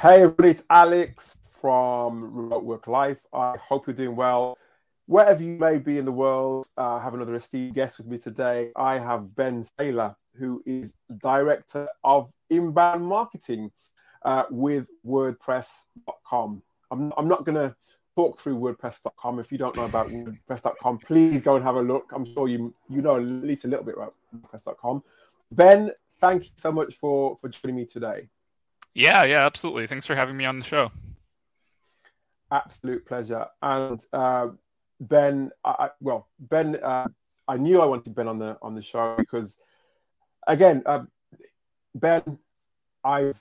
Hey, everybody, it's Alex from Remote Work Life. I hope you're doing well. Wherever you may be in the world, uh, I have another esteemed guest with me today. I have Ben Sailer, who is Director of Inbound Marketing uh, with WordPress.com. I'm, I'm not going to talk through WordPress.com. If you don't know about WordPress.com, please go and have a look. I'm sure you you know at least a little bit about WordPress.com. Ben, thank you so much for for joining me today. Yeah, yeah, absolutely. Thanks for having me on the show. Absolute pleasure. And uh, Ben, I, well, Ben, uh, I knew I wanted Ben on the on the show because, again, uh, Ben, I've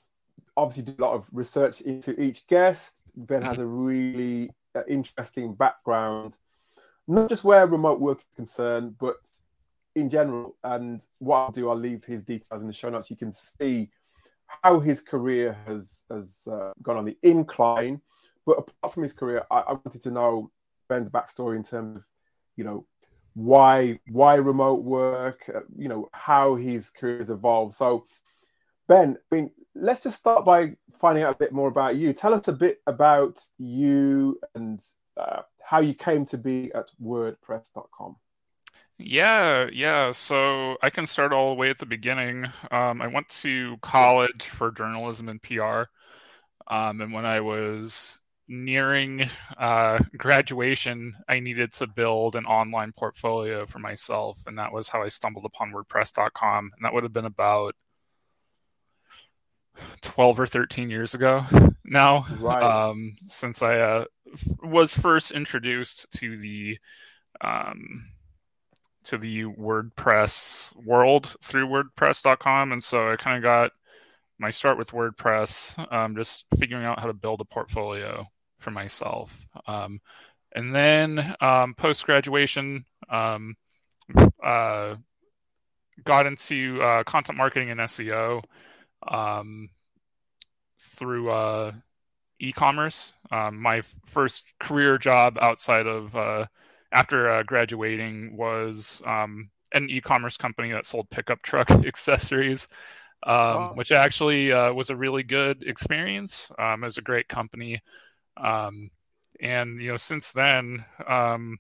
obviously did a lot of research into each guest. Ben has a really uh, interesting background, not just where remote work is concerned, but in general. And what I'll do, I'll leave his details in the show notes. You can see how his career has has uh, gone on the incline. But apart from his career, I, I, wanted to know Ben's backstory in terms of, you know, why why remote work, uh, you know, how his career has evolved. So, Ben, I mean, let's just start by finding out a bit more about you. Tell us a bit about you and uh, how you came to be at WordPress.com. Yeah, yeah. So I can start all the way at the beginning. Um, I went to college for journalism and PR. Um, and when I was nearing uh, graduation, I needed to build an online portfolio for myself. And that was how I stumbled upon WordPress.com. And that would have been about 12 or 13 years ago now, right. um, since I uh, was first introduced to the. Um, to the WordPress world through WordPress.com, and so I kind of got my start with WordPress, um, just figuring out how to build a portfolio for myself. Um, and then um, post graduation, um, uh, got into uh, content marketing and SEO um, through uh, e-commerce. Um, my first career job outside of uh, after uh, graduating was um, an e-commerce company that sold pickup truck accessories, um, wow. which actually uh, was a really good experience. Um, was a great company, um, and you know since then, um,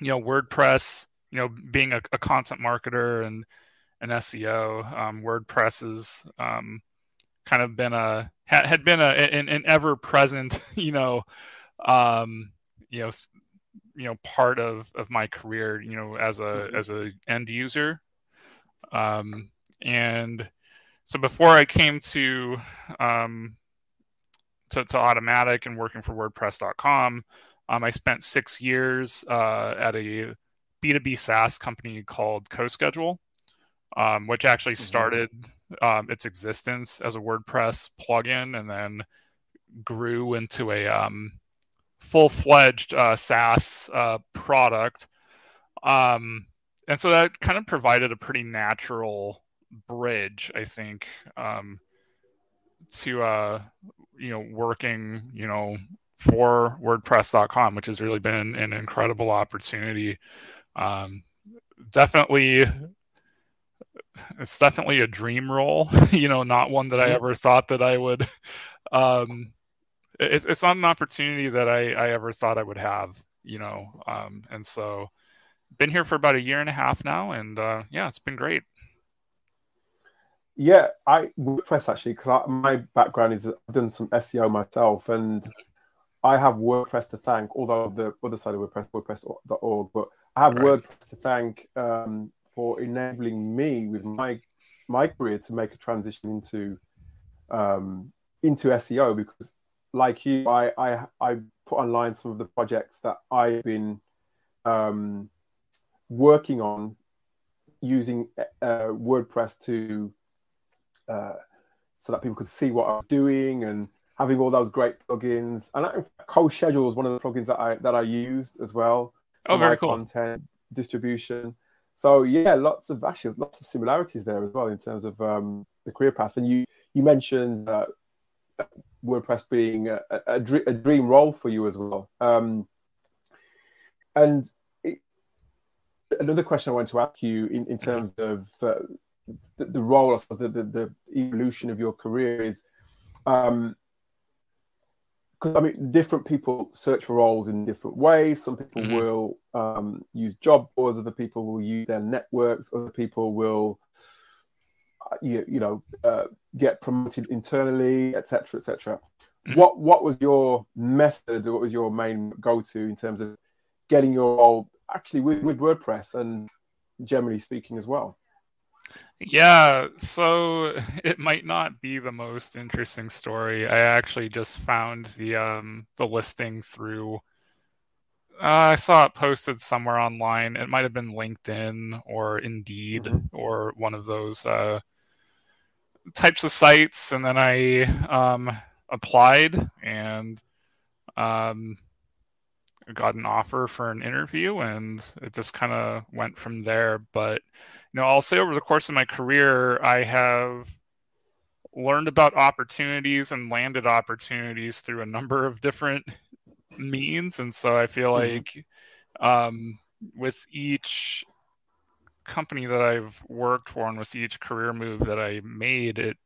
you know WordPress, you know being a, a content marketer and an SEO, um, WordPress has kind of been a had been a an, an ever present, you know, you know you know part of of my career you know as a mm-hmm. as a end user um and so before i came to um to, to Automattic and working for wordpress.com um, i spent six years uh, at a b2b saas company called CoSchedule um, which actually mm-hmm. started um, its existence as a wordpress plugin and then grew into a um, full fledged uh, SaaS uh, product. Um, and so that kind of provided a pretty natural bridge, I think, um, to uh, you know working you know for WordPress.com, which has really been an incredible opportunity. Um, definitely, it's definitely a dream role. you know, not one that I mm-hmm. ever thought that I would um, it's it's not an opportunity that I, I ever thought I would have, you know. Um, and so been here for about a year and a half now, and uh, yeah, it's been great. Yeah, I WordPress actually because my background is I've done some SEO myself, and I have WordPress to thank. Although the other side of WordPress, WordPress.org, but I have right. WordPress to thank um, for enabling me with my my career to make a transition into um, into SEO because like you, I, I, I put online some of the projects that I've been um, working on using uh, WordPress to uh, so that people could see what I was doing and having all those great plugins. And I, CoSchedule is one of the plugins that I that I used as well. Oh, very cool. Content distribution. So yeah, lots of actually lots of similarities there as well in terms of um, the career path. And you you mentioned uh, WordPress being a, a, a dream role for you as well. Um, and it, another question I want to ask you in, in terms of uh, the, the, role, I suppose, the, the, the, evolution of your career is um, because I mean, different people search for roles in different ways. Some people mm-hmm. will um, use job boards. Other people will use their networks. Other people will, uh, you, you know, uh, get promoted internally, etc., etc. Mm-hmm. What What was your method? What was your main go to in terms of getting your role actually with, with WordPress and generally speaking as well? Yeah, so it might not be the most interesting story. I actually just found the um the listing through uh, I saw it posted somewhere online. It might have been LinkedIn or Indeed mm-hmm. or one of those uh, types of sites, and then I um, applied and um, got an offer for an interview, and it just kind of went from there. But you know, I'll say over the course of my career, I have learned about opportunities and landed opportunities through a number of different means, and so I feel mm-hmm. like um, with each company that I've worked for and with each career move that I made, it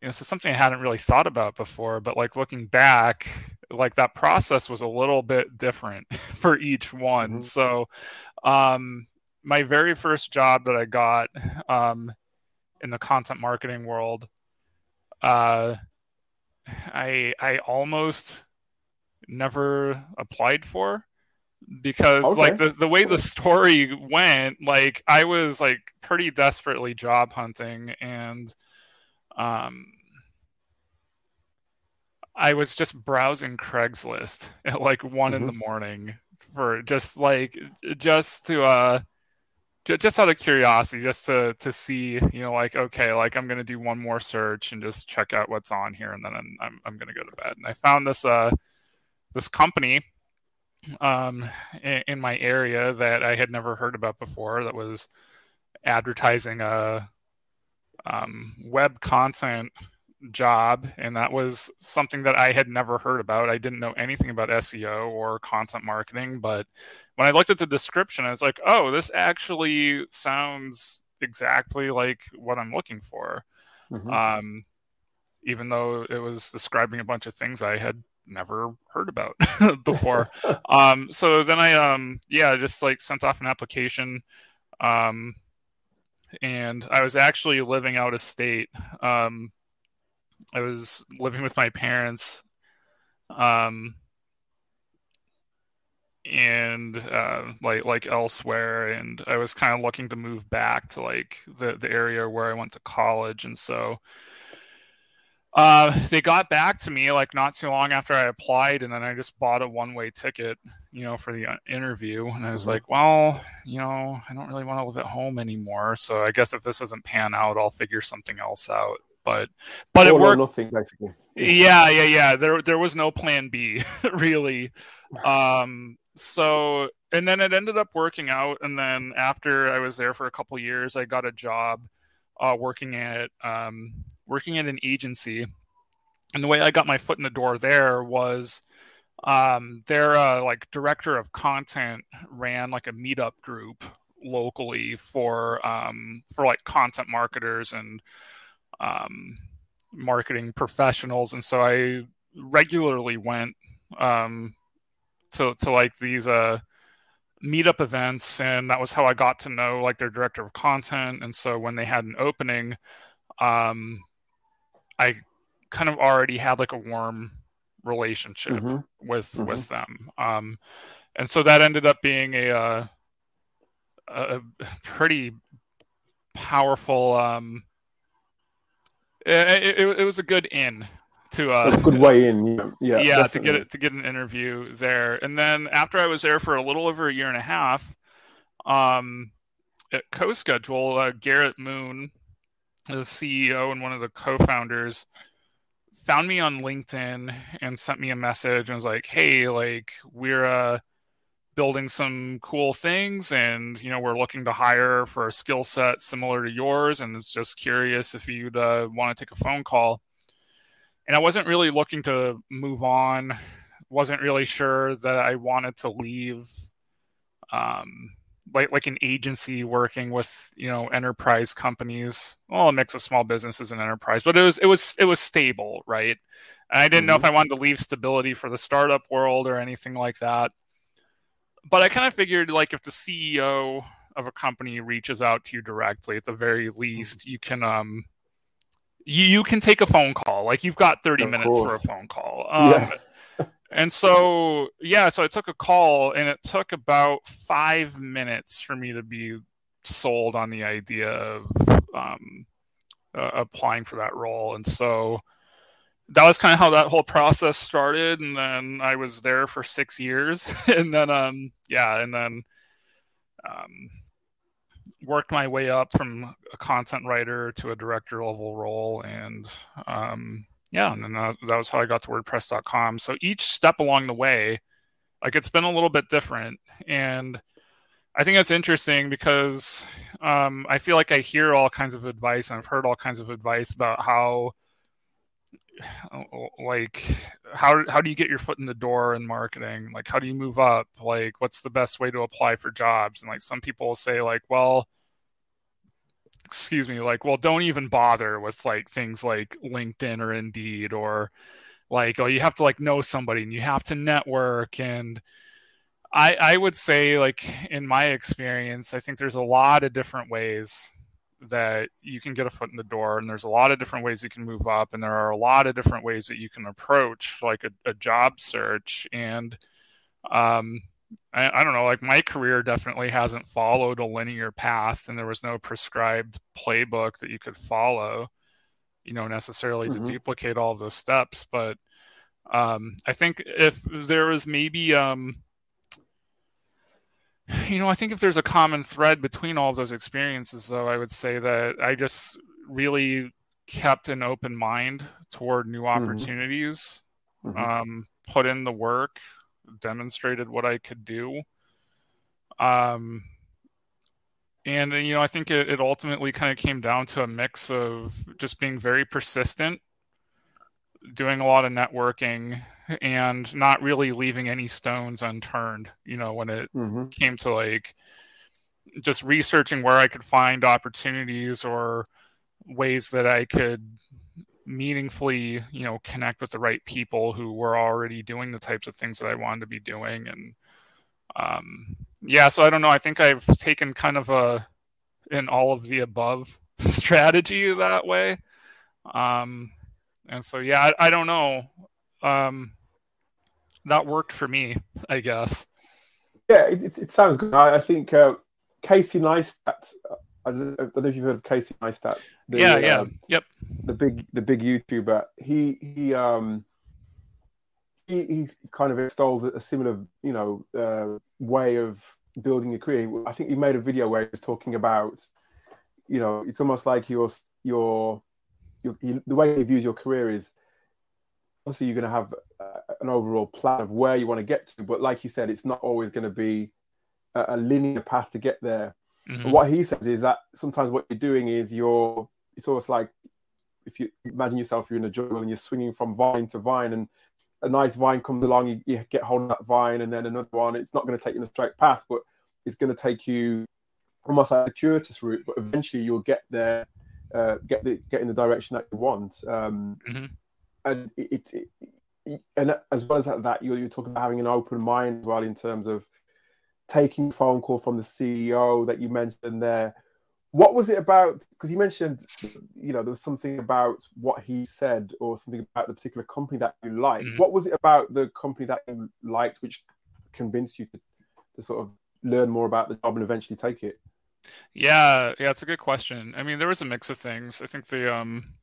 you know, so something I hadn't really thought about before, but like looking back, like that process was a little bit different for each one. Mm-hmm. So, um, my very first job that I got um, in the content marketing world, uh, I I almost never applied for because okay. like the, the way the story went like i was like pretty desperately job hunting and um i was just browsing craigslist at like one mm-hmm. in the morning for just like just to uh just out of curiosity just to to see you know like okay like i'm gonna do one more search and just check out what's on here and then i'm i'm, I'm gonna go to bed and i found this uh this company um, in, in, my area that I had never heard about before that was advertising a um, web content job and that was something that I had never heard about. I didn't know anything about SEO or content marketing, but when I looked at the description, I was like, "Oh, this actually sounds exactly like what I'm looking for." Mm-hmm. Um, even though it was describing a bunch of things I had never heard about before. um, so then I, um, yeah, just like sent off an application. Um, and I was actually living out of state. Um, I was living with my parents. Um, and uh, like like elsewhere and i was kind of looking to move back to like the the area where i went to college and so uh, they got back to me like not too long after I applied, and then I just bought a one way ticket, you know, for the uh, interview. And I was mm-hmm. like, well, you know, I don't really want to live at home anymore. So I guess if this doesn't pan out, I'll figure something else out. But but it worked. Nothing basically. Yeah, yeah, yeah. There there was no plan B really. Um, so and then it ended up working out. And then after I was there for a couple years, I got a job uh, working at um, working at an agency. And the way I got my foot in the door there was um, their uh, like director of content ran like a meetup group locally for um, for like content marketers and um, marketing professionals, and so I regularly went um, to to like these uh, meetup events, and that was how I got to know like their director of content. And so when they had an opening, um, I kind of already had like a warm relationship mm-hmm. with mm-hmm. with them. Um, and so that ended up being a uh, a pretty powerful. Um, it, it, it was a good in to uh, a good way in. Yeah, yeah, yeah to get it to get an interview there. And then after I was there for a little over a year and a half, um, at CoSchedule, uh, Garrett Moon the CEO and one of the co-founders found me on LinkedIn and sent me a message and was like, "Hey, like we're uh, building some cool things, and you know we're looking to hire for a skill set similar to yours, and it's just curious if you'd uh, want to take a phone call." And I wasn't really looking to move on. wasn't really sure that I wanted to leave. Um, like like an agency working with you know enterprise companies well a mix of small businesses and enterprise but it was it was it was stable right And I didn't mm-hmm. know if mm-hmm. I wanted to leave stability for the startup world or anything like that. But I kind of figured like if the CEO of a company reaches out to you directly, at the very least, you can um you, you can take a phone call. Like you've got 30 of minutes course. for a phone call. Um, yeah. And so yeah, so I took a call and it took about five minutes for me to be sold on the idea of um, uh, applying for that role. And so that was kind of how that whole process started. And then I was there for six years. and then, um, yeah, and then um, worked my way up from a content writer to a director level role. And um, yeah, and that, that was how I got to WordPress.com. So each step along the way, like it's been a little bit different. And I think that's interesting because um, I feel like I hear all kinds of advice and I've heard all kinds of advice about how like how how do you get your foot in the door in marketing like how do you move up like what's the best way to apply for jobs and like some people say like well excuse me like well don't even bother with like things like linkedin or indeed or like oh you have to like know somebody and you have to network and I, I would say, like, in my experience, I think there's a lot of different ways that you can get a foot in the door, and there's a lot of different ways you can move up, and there are a lot of different ways that you can approach, like, a, a job search. And um, I, I don't know, like, my career definitely hasn't followed a linear path, and there was no prescribed playbook that you could follow, you know, necessarily mm-hmm. to duplicate all those steps. But um, I think if there was maybe, um, you know, I think if there's a common thread between all of those experiences, though, I would say that I just really kept an open mind toward new mm-hmm. opportunities, mm-hmm. um, put in the work, demonstrated what I could do. Um, and, you know, I think it, it ultimately kind of came down to a mix of just being very persistent, doing a lot of networking, and not really leaving any stones unturned you know when it mm-hmm. came to like just researching where i could find opportunities or ways that i could meaningfully you know connect with the right people who were already doing the types of things that i wanted to be doing and um yeah so i don't know i think i've taken kind of a in all of the above strategy that way um and so yeah i, I don't know um that worked for me, I guess. Yeah, it, it sounds good. I, I think uh, Casey Neistat. I don't, know if you've heard of Casey Neistat. The, yeah, yeah, uh, yep. The big, the big YouTuber. He he um he, he kind of extols a similar, you know, uh, way of building a career. I think he made a video where he was talking about, you know, it's almost like your your, your, your the way he views your career is obviously you're going to have uh, an overall plan of where you want to get to but like you said it's not always going to be a, a linear path to get there mm-hmm. what he says is that sometimes what you're doing is you're it's almost like if you imagine yourself you're in a jungle and you're swinging from vine to vine and a nice vine comes along you, you get hold of that vine and then another one it's not going to take you in a straight path but it's going to take you almost like a circuitous route but eventually you'll get there uh, get the get in the direction that you want um, mm-hmm and it, it, it, and as well as that, you're, you're talking about having an open mind as well in terms of taking phone call from the CEO that you mentioned there. What was it about? Because you mentioned, you know, there was something about what he said or something about the particular company that you liked. Mm-hmm. What was it about the company that you liked which convinced you to, to sort of learn more about the job and eventually take it? Yeah, yeah, it's a good question. I mean, there was a mix of things. I think the um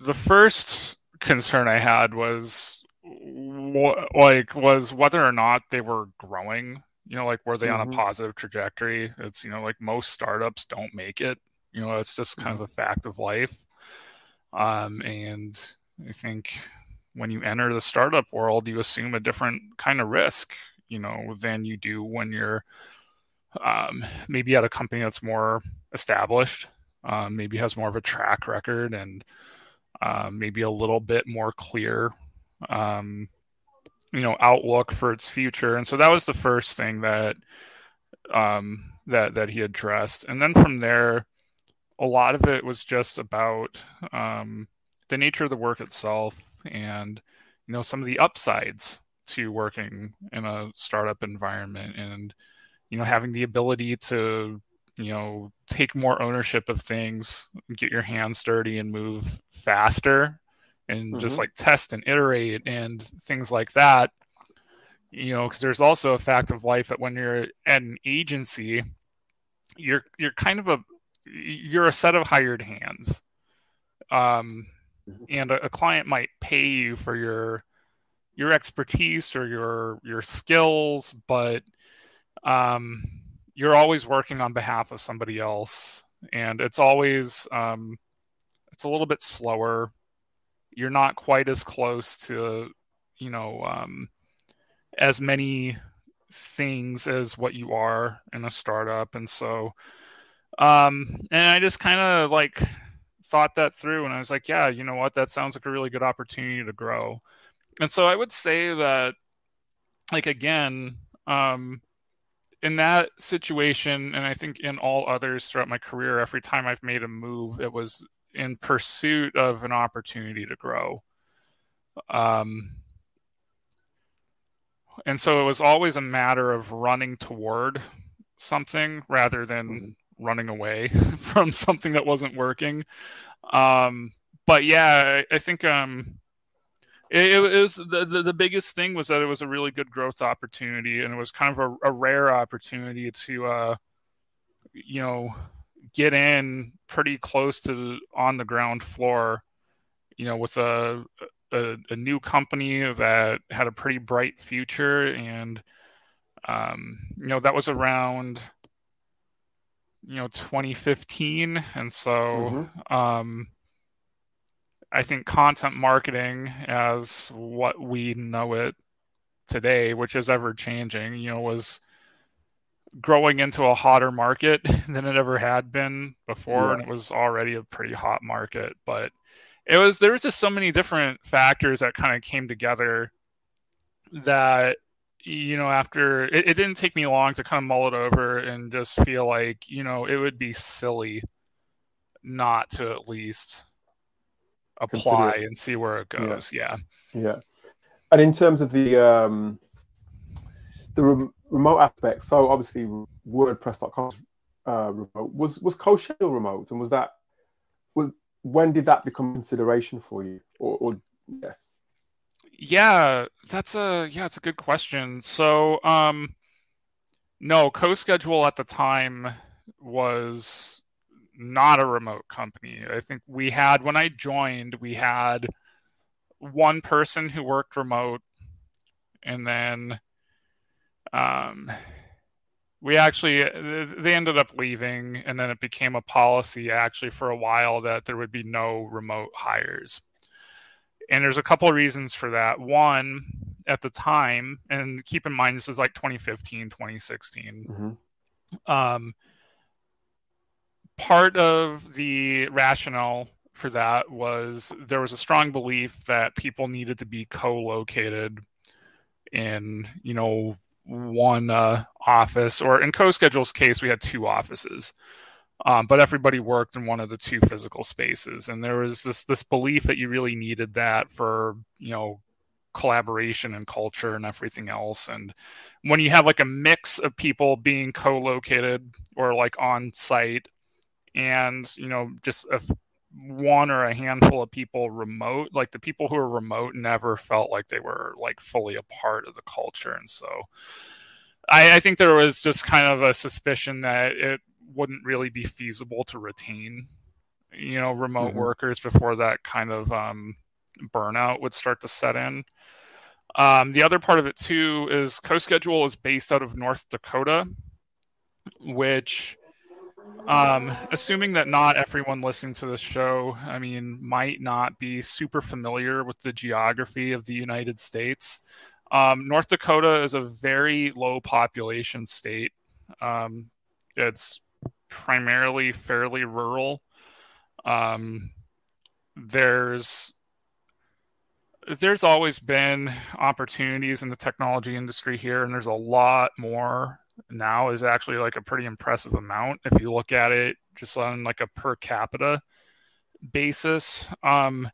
the first concern I had was like was whether or not they were growing. You know, like were they mm-hmm. on a mm-hmm. positive trajectory? It's you know like most startups don't make it. You know, it's just kind mm-hmm. of a fact of life. Um, and I think when you enter the startup world, you assume a different kind of risk, you know, than you do when you're um, maybe at a company that's more established, um, maybe has more of a track record and uh, maybe a little bit more clear, um, you know, outlook for its future. And so that was the first thing that um, that that he addressed. And then from there, a lot of it was just about um, the nature of the work itself and you know some of the upsides to working in a startup environment and you know having the ability to you know take more ownership of things get your hands dirty and move faster and mm-hmm. just like test and iterate and things like that you know because there's also a fact of life that when you're at an agency you're you're kind of a you're a set of hired hands um mm-hmm. and a, a client might pay you for your your expertise or your your skills but um you're always working on behalf of somebody else and it's always um it's a little bit slower you're not quite as close to you know um as many things as what you are in a startup. And so um and i just kind of like thought that through and i was like yeah you know what? That sounds like a really good opportunity to grow. And so i would say that like again um in that situation and i think in all others throughout my career every time i've made a move it was in pursuit of an opportunity to grow um and so it was always a matter of running toward something rather than mm-hmm. running away from something that wasn't working um but yeah i, I think um it, it was the, the, the biggest thing was that it was a really good growth opportunity and it was kind of a, a rare opportunity to uh you know get in pretty close to on the ground floor you know with a a, a new company that had a pretty bright future, and um, you know that was around you know 2015, and so mm-hmm. um, I think content marketing, as what we know it today, which is ever changing, you know, was growing into a hotter market than it ever had been before, yeah. and it was already a pretty hot market, but it was there was just so many different factors that kind of came together that you know after it, it, didn't take me long to kind of mull it over and just feel like you know it would be silly not to at least apply and see where it goes. Yeah. yeah. Yeah and in terms of the um the remote aspects. so obviously wordpress.com uh, remote. Was was CoSchedule remote? And was that was when did that become consideration for you? Or, or yeah. Yeah that's a yeah it's a good question. So um no CoSchedule at the time was not a remote company. I think we had when i joined we had one person who worked remote and then um we actually they ended up leaving and then it became a policy actually for a while that there would be no remote hires. And there's a couple of reasons for that. One at the time and keep in mind this was like 2015 2016 mm-hmm. um, part of the rationale for that was there was a strong belief that people needed to be co-located in you know one uh, office, or in CoSchedule's case, we had two offices. Um, but everybody worked in one of the two physical spaces, and there was this this belief that you really needed that for you know collaboration and culture and everything else. And when you have like a mix of people being co-located or like on site, and you know just a one or a handful of people remote like the people who are remote never felt like they were like fully a part of the culture and so I, I, think there was just kind of a suspicion that it wouldn't really be feasible to retain you know remote mm-hmm. workers before that kind of um, burnout would start to set in um, the other part of it too is CoSchedule is based out of north dakota which um, assuming that not everyone listening to this show, I mean, might not be super familiar with the geography of the United States. Um, North Dakota is a very low population state. Um, it's primarily fairly rural. Um, there's there's always been opportunities in the technology industry here, and there's a lot more now is actually like a pretty impressive amount if you look at it just on like a per capita basis. Um,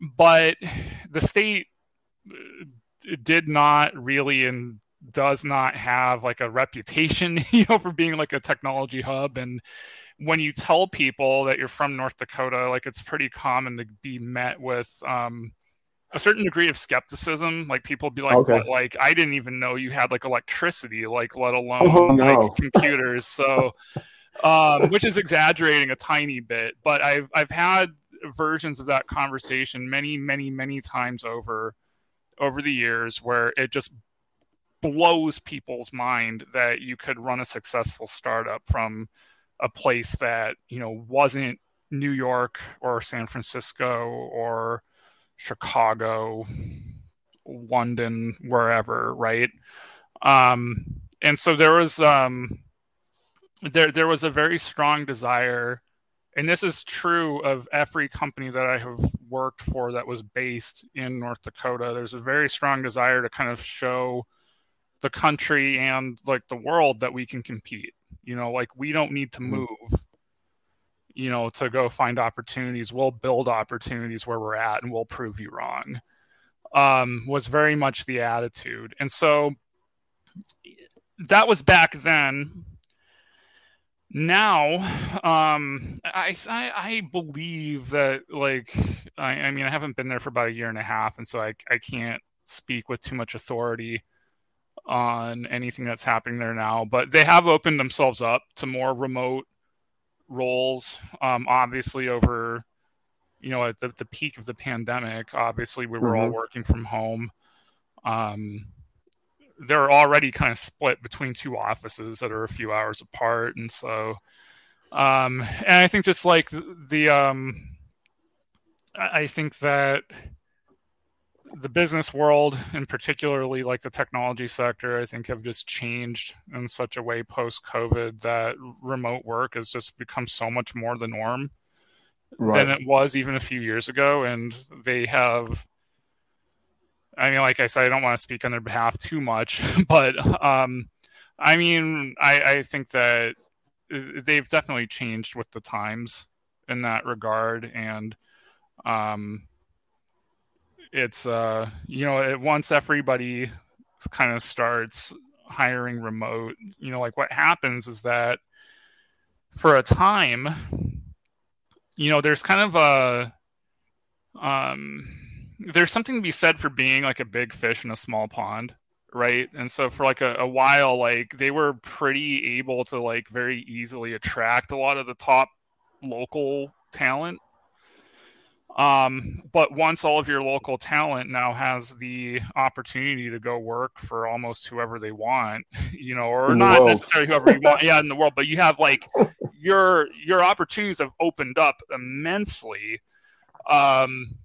but the state uh, did not really and does not have like a reputation, you know, for being like a technology hub. And when you tell people that you're from North Dakota, like it's pretty common to be met with um, a certain degree of skepticism. Like people be like, okay. like I didn't even know you had like electricity, like let alone oh, no. like computers. So, um, which is exaggerating a tiny bit, but I've I've had versions of that conversation many, many, many times over over the years where it just blows people's mind that you could run a successful startup from a place that you know wasn't New York or San Francisco or Chicago, London, wherever, right? Um, and so there was um, there there was a very strong desire, and this is true of every company that I have worked for that was based in North Dakota. There's a very strong desire to kind of show the country and like the world that we can compete. You know, like we don't need to mm-hmm. move, you know, to go find opportunities. We'll build opportunities where we're at and we'll prove you wrong. Um, was very much the attitude. And so that was back then. Now, um, I, I, I believe that like I, I mean I haven't been there for about a year and a half, and so I I can't speak with too much authority on anything that's happening there now, but they have opened themselves up to more remote roles. Um, obviously, over you know at the, the peak of the pandemic, obviously we were mm-hmm. all working from home. Um, they're already kind of split between two offices that are a few hours apart, and so um, and I think just like the, the um, I think that the business world and particularly like the technology sector i think have just changed in such a way post covid that remote work has just become so much more the norm right. than it was even a few years ago and they have i mean like i said i don't want to speak on their behalf too much but um i mean i i think that they've definitely changed with the times in that regard and um it's uh you know it once everybody kind of starts hiring remote you know like what happens is that for a time you know there's kind of a um there's something to be said for being like a big fish in a small pond right? And so for like a, a while like they were pretty able to like very easily attract a lot of the top local talent um, but once all of your local talent now has the opportunity to go work for almost whoever they want, you know, or not world. necessarily whoever you want, yeah, in the world, but you have like your your opportunities have opened up immensely. Um,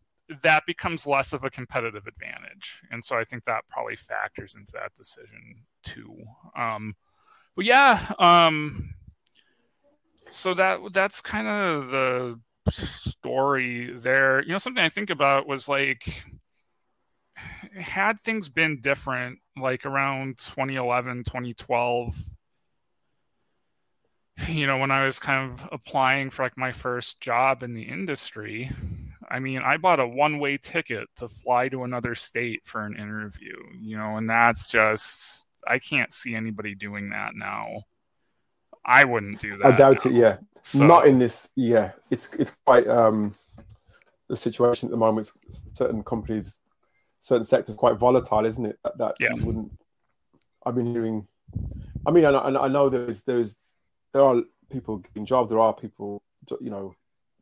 that becomes less of a competitive advantage, and so I think that probably factors into that decision too. Um, but yeah, um, so that that's kind of the story there. You know, something I think about was like, had things been different, like around 2011, 2012, you know, when I was kind of applying for like my first job in the industry, I mean, I bought a one way ticket to fly to another state for an interview, you know, and that's just, I can't see anybody doing that now. I wouldn't do that. I doubt now. it. Yeah, so. not in this. Yeah, it's it's quite um, the situation at the moment. Certain companies, certain sectors, quite volatile, isn't it? That, that yeah. wouldn't. I've been hearing. I mean, I, I know there's there's there are people getting jobs. There are people, you know,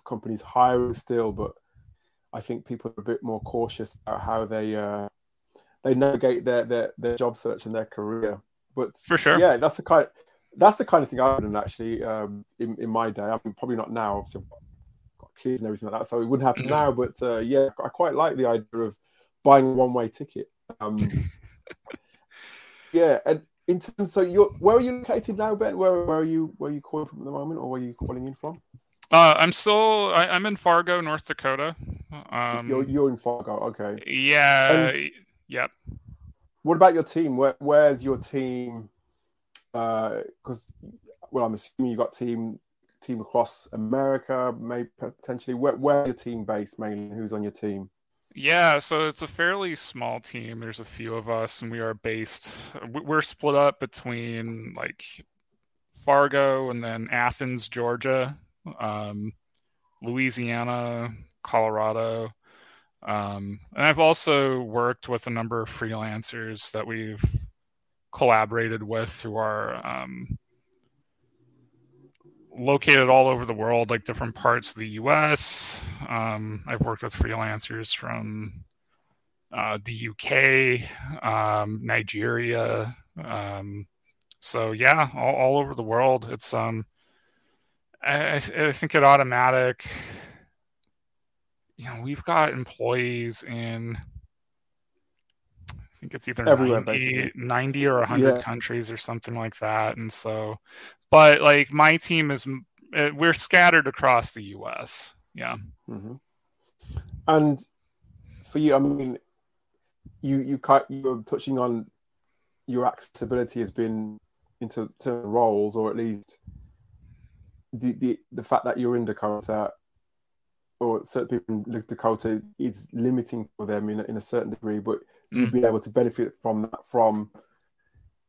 companies hiring still, but I think people are a bit more cautious about how they uh, they navigate their, their their job search and their career. But for sure, yeah, that's the kind that's the kind of thing I've done actually um, in, in my day. I mean, probably not now. Obviously, I've got kids and everything like that, so it wouldn't happen mm-hmm. now. But uh, yeah, I quite like the idea of buying a one-way ticket. Um, yeah, and in terms, so you're where are you located now, Ben? Where, where are you? Where are you calling from at the moment, or where are you calling in from? Uh, I'm still. I, am in Fargo, North Dakota. Um, you're you're in Fargo, okay? Yeah. And yep. What about your team? Where, where's your team? Because uh, well, I'm assuming you got team team across America, maybe potentially. Where, where's your team based mainly? Who's on your team? Yeah, so it's a fairly small team. There's a few of us, and we are based. We're split up between like Fargo and then Athens, Georgia, um, Louisiana, Colorado. Um, and I've also worked with a number of freelancers that we've collaborated with who are um, located all over the world, like different parts of the US. Um, I've worked with freelancers from uh, the UK, um, Nigeria. Um, so yeah, all, all, over the world. It's um, I, I think at Automattic, you know, we've got employees in I think it's either Everywhere, 90, 90 or 100 yeah. countries or something like that. And so, but like my team is, uh, we're scattered across the US. Yeah. Mm-hmm. And for you, I mean, you, you, cut you're touching on your accessibility has been into to roles, or at least the, the, the fact that you're in Dakota or certain people in Dakota is limiting for them in a, in a certain degree, but. You've been able to benefit from that from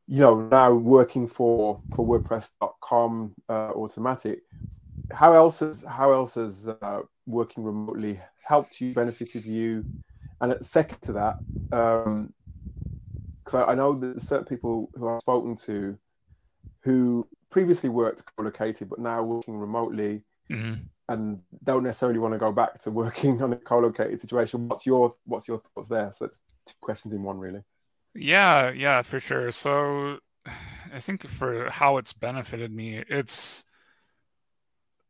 you know now working for for WordPress.com uh, Automattic How else has how else has uh, working remotely helped you, benefited you? And second to that, because um, I, I know that certain people who I've spoken to who previously worked co-located but now working remotely mm-hmm. and don't necessarily want to go back to working on a co-located situation. What's your what's your thoughts there? So that's two questions in one, really. Yeah, yeah, for sure. So I think for how it's benefited me, it's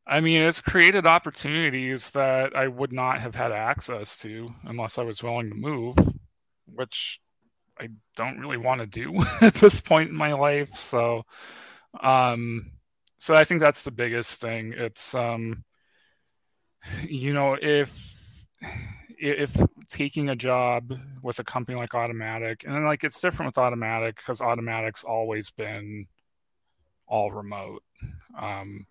I mean, it's created opportunities that I would not have had access to unless I was willing to move, which I don't really want to do at this point in my life. So, um, so I think that's the biggest thing. It's, um, you know, if if taking a job with a company like Automattic, and then like it's different with Automattic because Automattic's always been all remote. Um,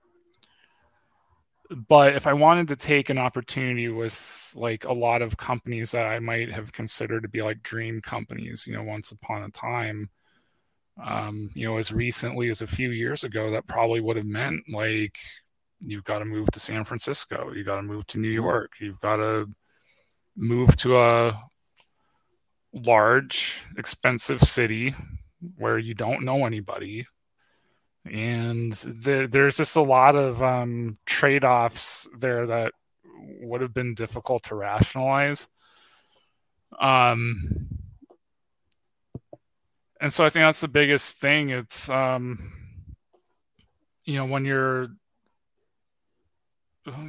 but if I wanted to take an opportunity with like a lot of companies that I might have considered to be like dream companies, you know, once upon a time, um, you know, as recently as a few years ago, that probably would have meant like you've got to move to San Francisco, you got to move to New mm-hmm. York, you've got to move to a large, expensive city where you don't know anybody. And there, there's just a lot of um, trade offs there that would have been difficult to rationalize. Um, and so I think that's the biggest thing. It's um, you know when you're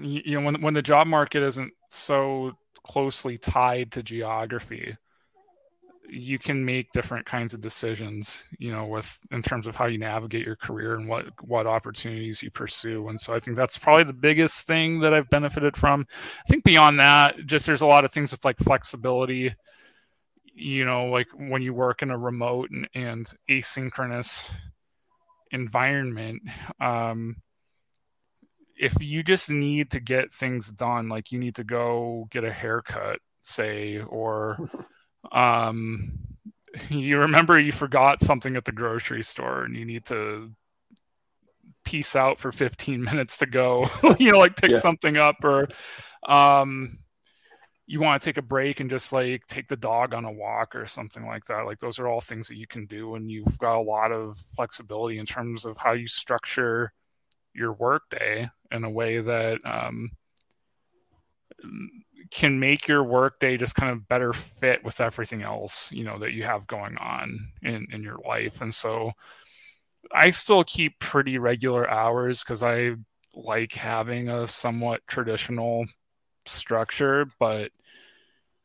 you know when when the job market isn't so closely tied to geography you can make different kinds of decisions you know with in terms of how you navigate your career and what what opportunities you pursue. And so i think that's probably the biggest thing that i've benefited from. I think beyond that just there's a lot of things with like flexibility. You know like when you work in a remote and, and asynchronous environment um if you just need to get things done, like you need to go get a haircut, say, or um, you remember you forgot something at the grocery store and you need to peace out for 15 minutes to go, you know, like pick yeah. something up or um, you want to take a break and just like take the dog on a walk or something like that. Like those are all things that you can do and you've got a lot of flexibility in terms of how you structure your workday in a way that um, can make your workday just kind of better fit with everything else you know that you have going on in in your life. And so i still keep pretty regular hours because i like having a somewhat traditional structure but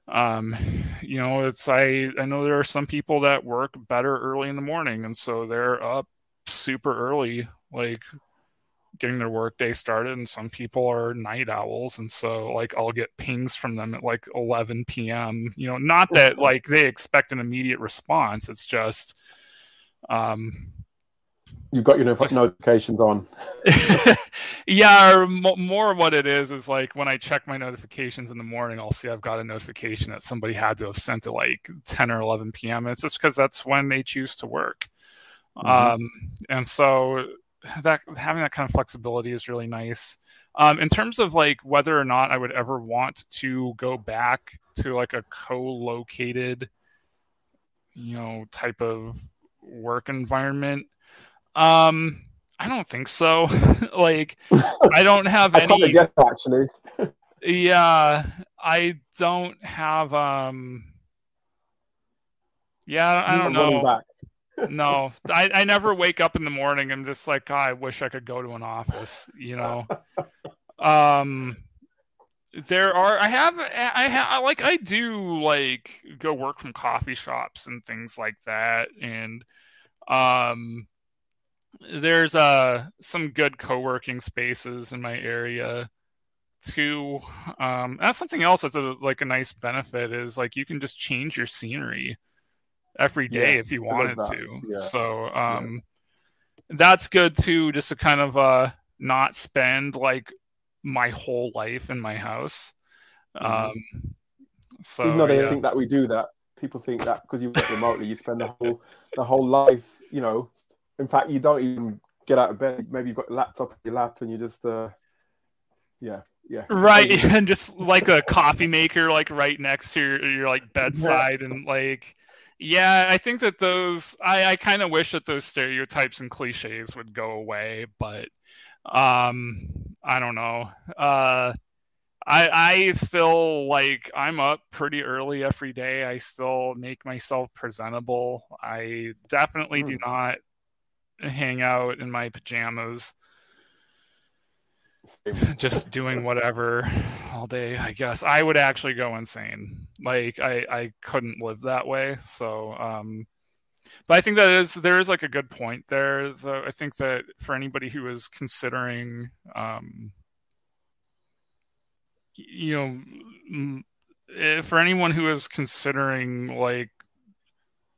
um you know it's i i know there are some people that work better early in the morning and so they're up super early like getting their workday started and some people are night owls and so like I'll get pings from them at like 11 p.m. you know not that like they expect an immediate response it's just um You've got your notifications on. yeah, more what it is is like when I check my notifications in the morning, I'll see I've got a notification that somebody had to have sent it like 10 or 11 p.m. It's just because that's when they choose to work. Mm-hmm. Um, and so that having that kind of flexibility is really nice. Um, in terms of like whether or not I would ever want to go back to like a co-located, you know, type of work environment, um, I don't think so. like, I don't have I any. Actually. yeah, I don't have. Um. Yeah, I don't know. No, I, I never wake up in the morning I'm just like, God, I wish I could go to an office. You know. um. There are I have I have like I do like go work from coffee shops and things like that and um there's uh some good co-working spaces in my area too um that's something else that's a, like a nice benefit is like you can just change your scenery every day yeah, if you wanted to yeah. so um yeah. that's good too just to kind of uh not spend like my whole life in my house mm-hmm. um so even though they think that we do that people think that because you work remotely you spend the whole the whole life you know in fact, you don't even get out of bed. Maybe you've got a laptop in your lap and you just, uh, yeah, yeah. Right. And just like a coffee maker, like right next to your, your like bedside. Yeah. And like, yeah, I think that those, I, I kind of wish that those stereotypes and cliches would go away, but um, I don't know. Uh, I I still like I'm up pretty early every day. I still make myself presentable. I definitely mm. do hmm. not hang out in my pajamas just doing whatever all day i guess. I would actually go insane. Like i i couldn't live that way. So um but i think that is there is like a good point there so i think that for anybody who is considering um you know eh, for anyone who is considering like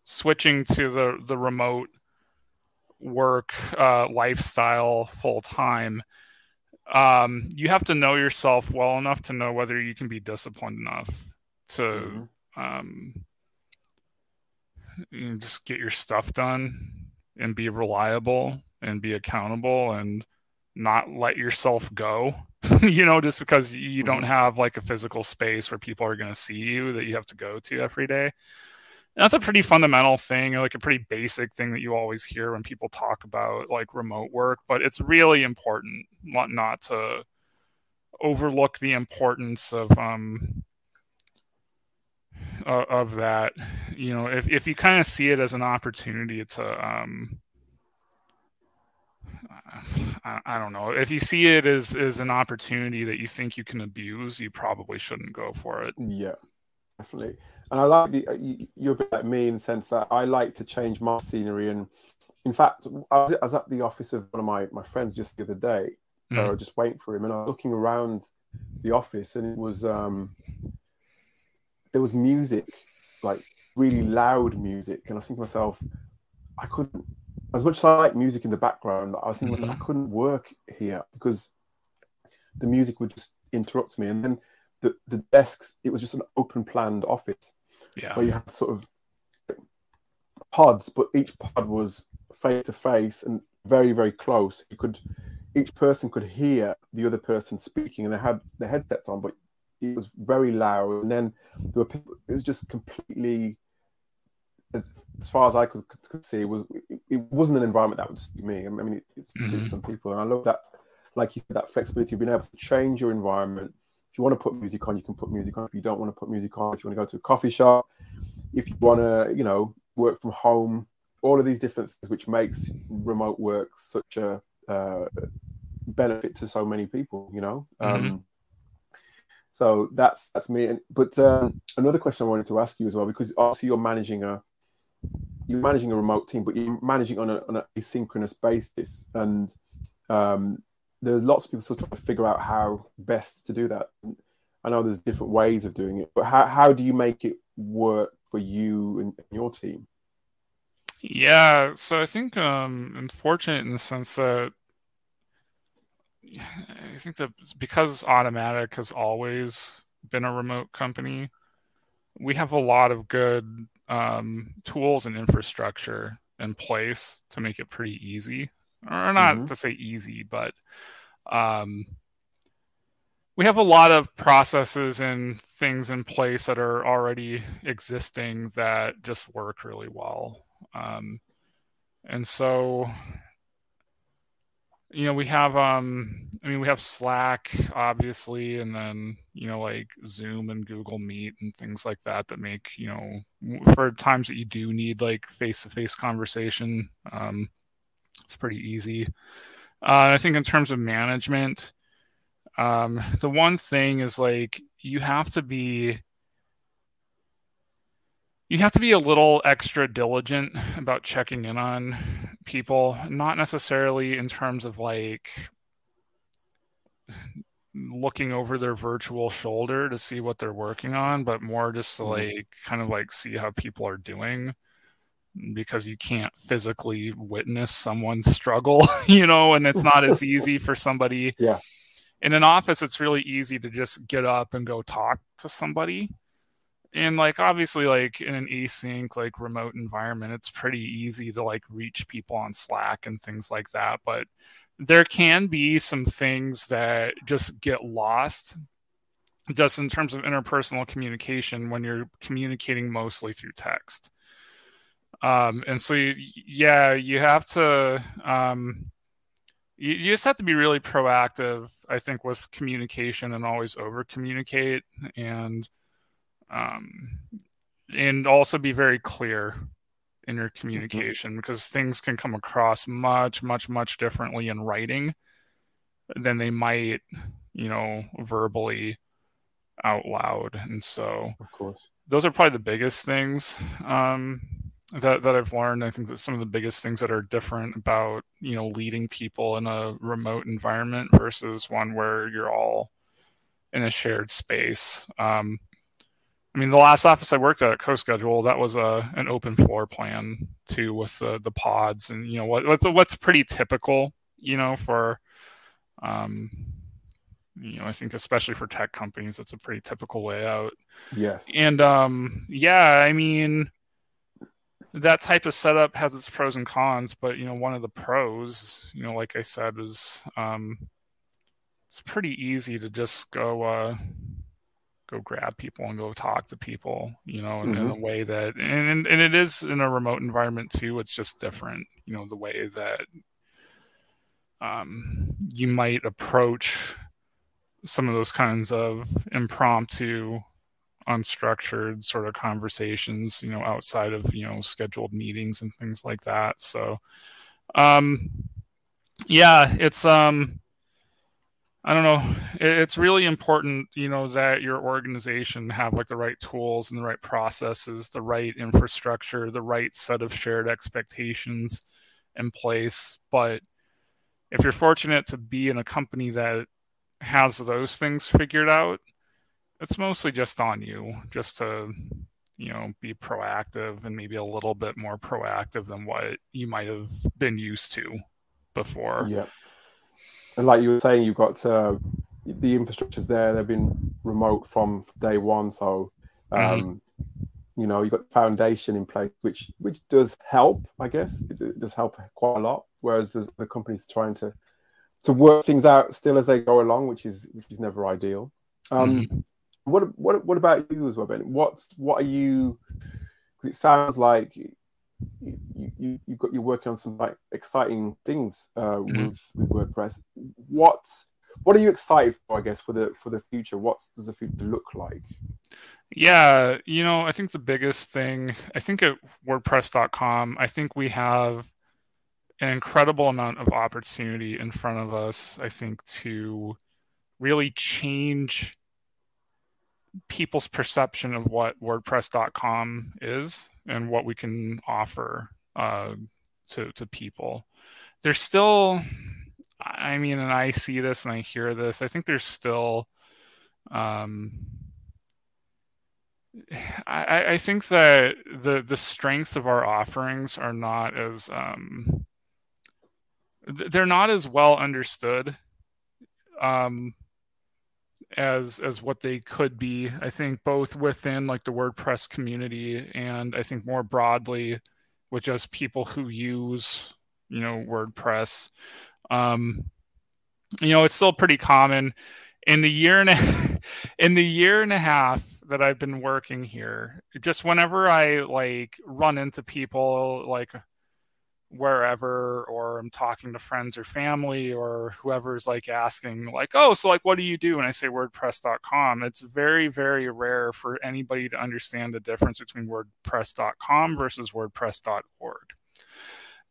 switching to the the remote work uh, lifestyle full time, um, you have to know yourself well enough to know whether you can be disciplined enough to mm-hmm. um, you know, just get your stuff done and be reliable and be accountable and not let yourself go you know just because you don't mm-hmm. have like a physical space where people are going to see you that you have to go to every day that's a pretty fundamental thing, like a pretty basic thing that you always hear when people talk about like remote work. But it's really important not, not to overlook the importance of um uh, of that. You know, if if you kind of see it as an opportunity to um I, I don't know if you see it as as an opportunity that you think you can abuse, you probably shouldn't go for it. Yeah, definitely and I like the, uh, you're a bit like me in the sense that I like to change my scenery. And in fact, I was, I was at the office of one of my, my friends just the other day. Mm. I was just waiting for him, and I was looking around the office, and it was um, there was music, like really loud music, and I was thinking to myself, I couldn't. As much as I like music in the background, I was thinking mm-hmm. myself, I couldn't work here because the music would just interrupt me. And then the, the desks, it was just an open planned office yeah. where you had sort of pods, but each pod was face to face and very, very close. You could each person could hear the other person speaking, and they had their headsets on, but it was very loud. And then there were people. It was just completely, as, as far as I could, could see, it was it, it, wasn't an environment that would suit me. I mean, it, it suits mm-hmm. some people, and I love that, like you said, that flexibility of being able to change your environment if you want to put music on, you can put music on. If you don't want to put music on, if you want to go to a coffee shop, if you want to, you know, work from home, all of these different things, which makes remote work such a uh, benefit to so many people, you know. Mm-hmm. Um, so that's that's me. And, but um, another question I wanted to ask you as well, because obviously you're managing a you're managing a remote team, but you're managing on, a, on an asynchronous basis, and um, there's lots of people still trying to figure out how best to do that. I know there's different ways of doing it, but how, how do you make it work for you and your team? Yeah, so I think um, I'm fortunate in the sense that I think that because Automattic has always been a remote company, we have a lot of good um, tools and infrastructure in place to make it pretty easy, or not mm-hmm. to say easy, but um, we have a lot of processes and things in place that are already existing that just work really well. Um, and so you know we have um i mean we have slack obviously and then you know like zoom and google meet and things like that that make you know for times that you do need like face-to-face conversation um it's pretty easy uh, i think in terms of management um the one thing is like you have to be you have to be a little extra diligent about checking in on people, not necessarily in terms of like looking over their virtual shoulder to see what they're working on, but more just to mm-hmm. like kind of like see how people are doing because you can't physically witness someone struggle, you know, and it's not as easy for somebody. Yeah. In an office, it's really easy to just get up and go talk to somebody and like obviously like in an async like remote environment it's pretty easy to like reach people on slack and things like that but there can be some things that just get lost just in terms of interpersonal communication when you're communicating mostly through text um, and so you, yeah you have to um, you, you just have to be really proactive i think with communication and always over communicate and um, and also be very clear in your mm-hmm. communication mm-hmm. because things can come across much much much differently in writing than they might you know verbally out loud and so of course those are probably the biggest things um, that, that i've learned i think that some of the biggest things that are different about you know leading people in a remote environment versus one where you're all in a shared space um, I mean, the last office I worked at, CoSchedule, that was a an open floor plan too, with the the pods, and you know what what's what's pretty typical, you know, for, um, you know, I think especially for tech companies, it's a pretty typical layout. Yes. And um, yeah, I mean, that type of setup has its pros and cons, but you know, one of the pros, you know, like I said, is um, it's pretty easy to just go. Uh, go grab people and go talk to people, you know, in, mm-hmm. in a way that, and, and it is in a remote environment too. It's just different, you know, the way that um, you might approach some of those kinds of impromptu, unstructured sort of conversations, you know, outside of, you know, scheduled meetings and things like that. So, um, yeah, it's, um, I don't know. It's really important, you know, that your organization have like the right tools and the right processes, the right infrastructure, the right set of shared expectations in place. But if you're fortunate to be in a company that has those things figured out, it's mostly just on you, just to, you know, be proactive and maybe a little bit more proactive than what you might have been used to before. Yeah and like you were saying, you've got uh, the infrastructure's there. They've been remote from day one, so um, mm-hmm. you know you've got the foundation in place, which which does help. I guess it does help quite a lot. Whereas there's the companies trying to to work things out still as they go along, which is which is never ideal. Um, mm-hmm. What what what about you as well, Ben? What's what are you? Because it sounds like you, you you've got you're working on some like exciting things uh, mm-hmm. with with WordPress. What what are you excited for? I guess for the for the future. What does the future look like? Yeah, you know, I think the biggest thing. I think at WordPress.com, I think we have an incredible amount of opportunity in front of us. I think to really change people's perception of what WordPress.com is and what we can offer uh, to to people. There's still, I mean, and I see this and I hear this. I think there's still, um, I, I think that the the strengths of our offerings are not as um, they're not as well understood um, as as what they could be. I think both within like the WordPress community and I think more broadly with just people who use you know WordPress. Um, you know, it's still pretty common in the year and a, in the year and a half that I've been working here. Just whenever I like run into people like wherever or I'm talking to friends or family or whoever's like asking like, "Oh, so like what do you do?" and I say wordpress.com, it's very very rare for anybody to understand the difference between wordpress.com versus wordpress.org.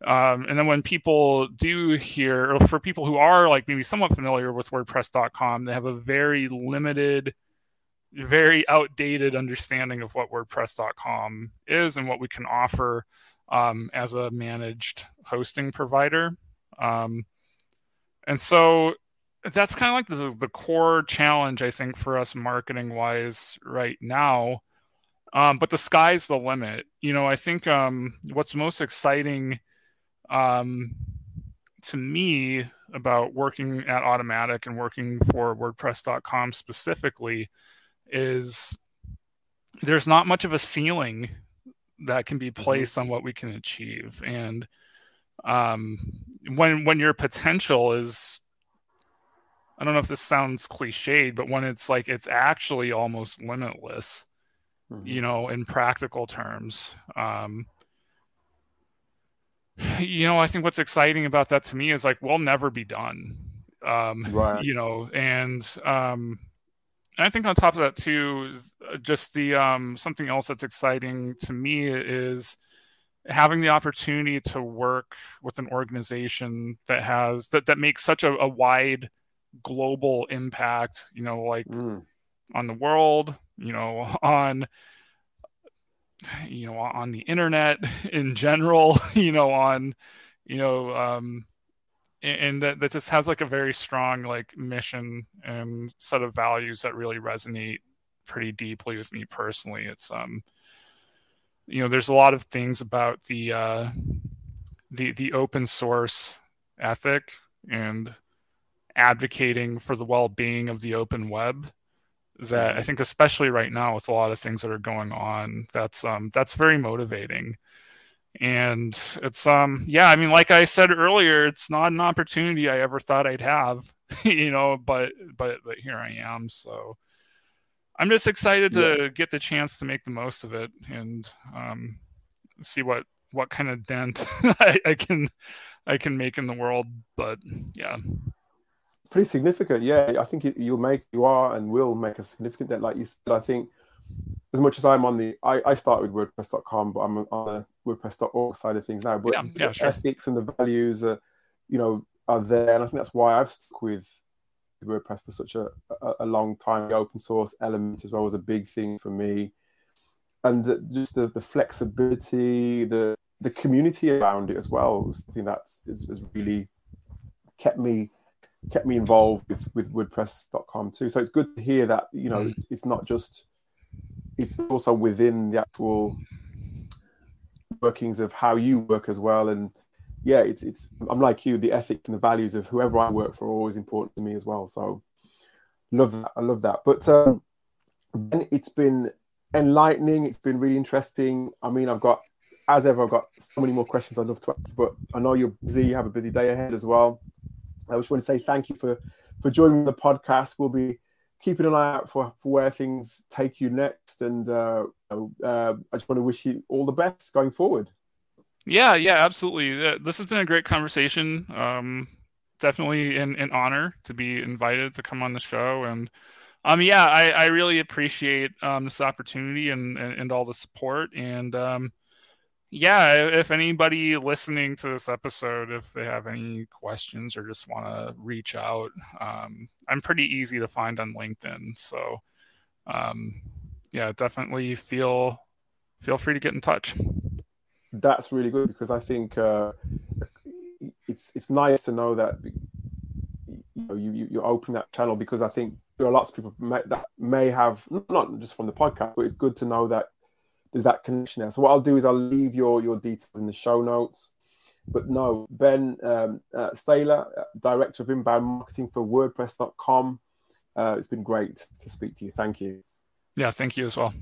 Um, and then when people do hear, or for people who are like maybe somewhat familiar with WordPress.com, they have a very limited, very outdated understanding of what WordPress.com is and what we can offer um, as a managed hosting provider. Um, and so that's kind of like the, the core challenge, I think, for us marketing wise right now. Um, but the sky's the limit. You know, I think um, what's most exciting um, to me about working at Automattic and working for WordPress.com specifically is there's not much of a ceiling that can be mm-hmm. placed on what we can achieve. And um, when when your potential is I don't know if this sounds cliched, but when it's like it's actually almost limitless, mm-hmm. you know, in practical terms. Um, you know, I think what's exciting about that to me is like we'll never be done. Um, right. You know, and um, I think on top of that too, just the um, something else that's exciting to me is having the opportunity to work with an organization that has that that makes such a, a wide global impact. You know, like mm. on the world. You know, on you know on the internet in general you know on you know um and that, that just has like a very strong like mission and set of values that really resonate pretty deeply with me personally it's um you know there's a lot of things about the uh the the open source ethic and advocating for the well-being of the open web that I think especially right now with a lot of things that are going on, that's um that's very motivating. And it's um yeah, I mean like I said earlier, it's not an opportunity I ever thought I'd have, you know, but but but here I am. So I'm just excited to yeah. get the chance to make the most of it and um see what what kind of dent I, I can I can make in the world. But yeah pretty significant. Yeah, I think you'll make, you are, and will make a significant dent. Like you said, I think as much as I'm on the, I, I start with WordPress.com, but I'm on the WordPress.org side of things now. But yeah, yeah, the sure. ethics and the values, are, you know, are there, and I think that's why I've stuck with WordPress for such a, a, a long time. The open source element as well was a big thing for me, and the, just the, the flexibility, the the community around it as well was something that's is, is really kept me kept me involved with with WordPress.com too. So it's good to hear that you know mm. it's not just it's also within the actual workings of how you work as well. And yeah, it's it's I'm like you. The ethics and the values of whoever I work for are always important to me as well. So love that. I love that. But um, it's been enlightening. It's been really interesting. I mean, I've got as ever, I've got so many more questions I'd love to ask, but I know you're busy. You have a busy day ahead as well. I just want to say thank you for for joining the podcast. We'll be keeping an eye out for, for where things take you next, and uh, uh, I just want to wish you all the best going forward. Yeah, yeah, absolutely. This has been a great conversation. Um, definitely an, an honor to be invited to come on the show, and um, yeah, I, I really appreciate um, this opportunity and, and, and all the support, and um, yeah, if anybody listening to this episode, if they have any questions or just want to reach out, um, I'm pretty easy to find on LinkedIn. So, um, yeah, definitely feel feel free to get in touch. That's really good because I think uh, it's it's nice to know that you know you you open that channel because I think there are lots of people may, that may have not just from the podcast, but it's good to know that there's that connection there. So what I'll do is I'll leave your your details in the show notes. But no, Ben um, uh, Sailer, uh, director of inbound marketing for WordPress.com. Uh, it's been great to speak to you. Thank you. Yeah, thank you as well.